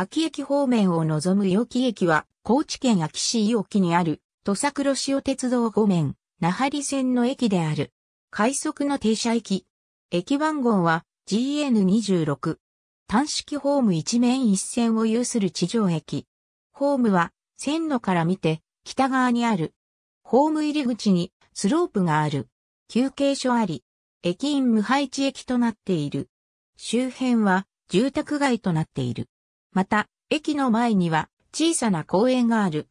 秋駅方面を望む伊予木駅は、高知県秋市伊予木にある、土佐黒潮鉄道5面、那覇里線の駅である。快速の停車駅。駅番号は GN26。単式ホーム一面一線を有する地上駅。ホームは線路から見て北側にある。ホーム入り口にスロープがある。休憩所あり。駅員無配置駅となっている。周辺は住宅街となっている。また、駅の前には小さな公園がある。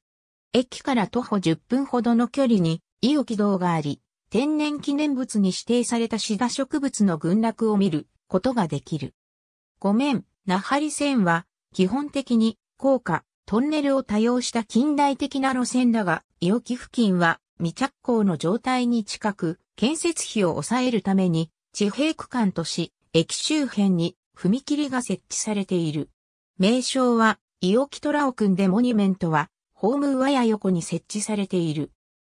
駅から徒歩10分ほどの距離に、伊予軌道があり、天然記念物に指定されたシダ植物の群落を見ることができる。五面、那覇里線は、基本的に、高架、トンネルを多用した近代的な路線だが、伊予木付近は、未着工の状態に近く、建設費を抑えるために、地平区間とし、駅周辺に踏切が設置されている。名称は、伊予木虎尾くんでモニュメントは、ホーム上や横に設置されている。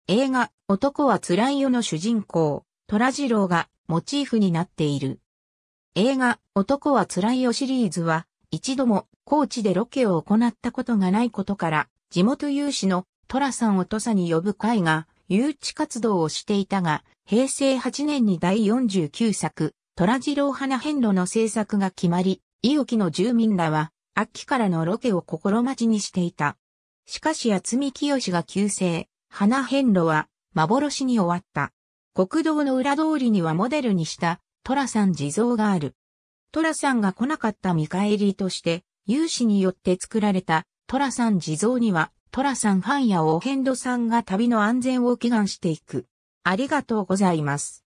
映画、男は辛いよの主人公、虎次郎がモチーフになっている。映画、男は辛いよシリーズは、一度も高知でロケを行ったことがないことから、地元有志の虎さんを土佐に呼ぶ会が誘致活動をしていたが、平成8年に第49作、虎次郎花変路の制作が決まり、伊予木の住民らは、秋からのロケを心待ちにしていた。しかし厚見清が急逝、花変路は幻に終わった。国道の裏通りにはモデルにした虎さん地蔵がある。虎さんが来なかった見返りとして、有志によって作られた虎さん地蔵には、虎さんファンやお遍路さんが旅の安全を祈願していく。ありがとうございます。